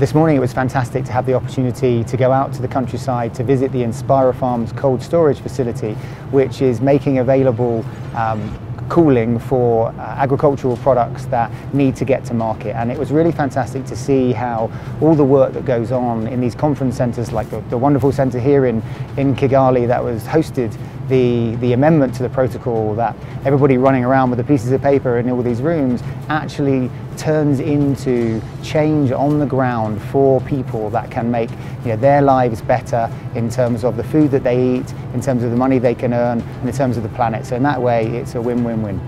This morning it was fantastic to have the opportunity to go out to the countryside to visit the InspiraFarms cold storage facility which is making available um, cooling for uh, agricultural products that need to get to market. And it was really fantastic to see how all the work that goes on in these conference centres like the, the wonderful centre here in, in Kigali that was hosted the, the amendment to the protocol that everybody running around with the pieces of paper in all these rooms actually turns into change on the ground for people that can make you know, their lives better in terms of the food that they eat, in terms of the money they can earn, and in terms of the planet. So in that way, it's a win-win-win.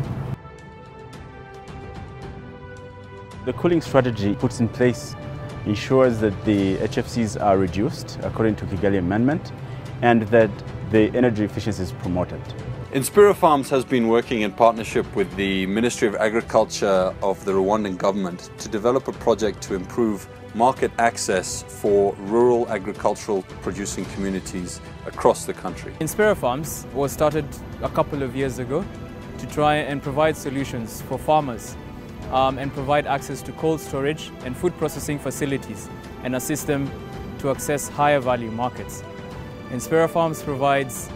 The cooling strategy puts in place ensures that the HFCs are reduced according to Kigali Amendment and that the energy efficiency is promoted. InspiraFarms has been working in partnership with the Ministry of Agriculture of the Rwandan government to develop a project to improve market access for rural agricultural producing communities across the country. InspiraFarms was started a couple of years ago to try and provide solutions for farmers um, and provide access to cold storage and food processing facilities and assist them to access higher value markets. InspiraFarms provides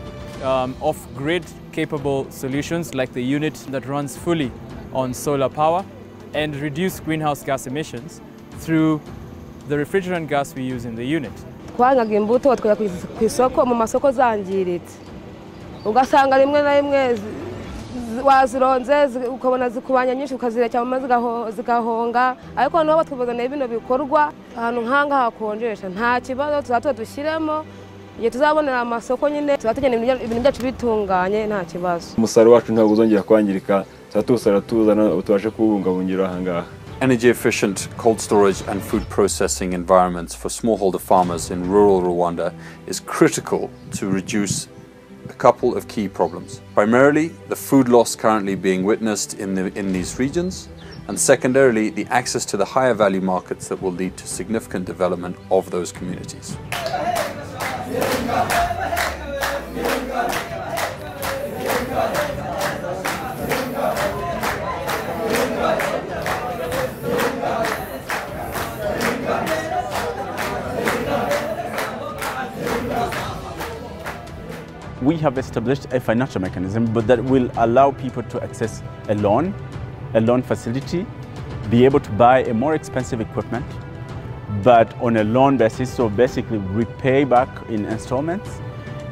um, off-grid capable solutions like the unit that runs fully on solar power and reduce greenhouse gas emissions through the refrigerant gas we use in the unit. Igihe tuzabonera amasoko nyine tuba tugenda ibintu byacu bitunganye nta kibazo umusaruro wacu ntabwo uzongera kwangirika tuba tuwusara tuzana tubashe kuwubungabungira aha ngaha Energy efficient cold storage and food processing environments for smallholder farmers in rural Rwanda is critical to reduce a couple of key problems. Primarily, the food loss currently being witnessed in, the, in these regions, and secondarily, the access to the higher value markets that will lead to significant development of those communities. We have established a financial mechanism but that will allow people to access a loan, a loan facility, be able to buy a more expensive equipment, but on a loan basis, so basically repay back in installments,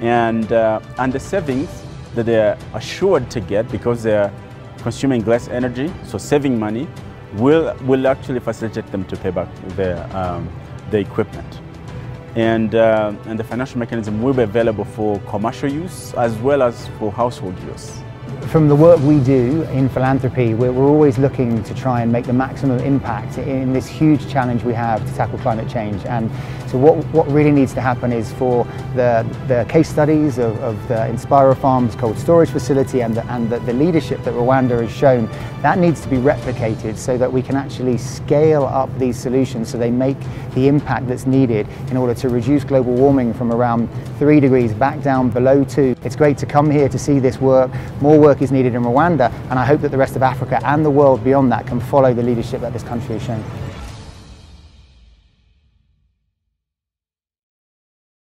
and, uh, and the savings that they're assured to get because they're consuming less energy, so saving money, will, will actually facilitate them to pay back their, um, the equipment. And, uh, and the financial mechanism will be available for commercial use as well as for household use. From the work we do in philanthropy, we're, we're, always looking to try and make the maximum impact in this huge challenge we have to tackle climate change. And so what, what really needs to happen is for the, the case studies of, of the InspiraFarms cold storage facility and, the, and the, the leadership that Rwanda has shown, that needs to be replicated so that we can actually scale up these solutions so they make the impact that's needed in order to reduce global warming from around three degrees back down below two. It's great to come here to see this work. More work is needed in Rwanda and I hope that the rest of Africa and the world beyond that can follow the leadership that this country has shown.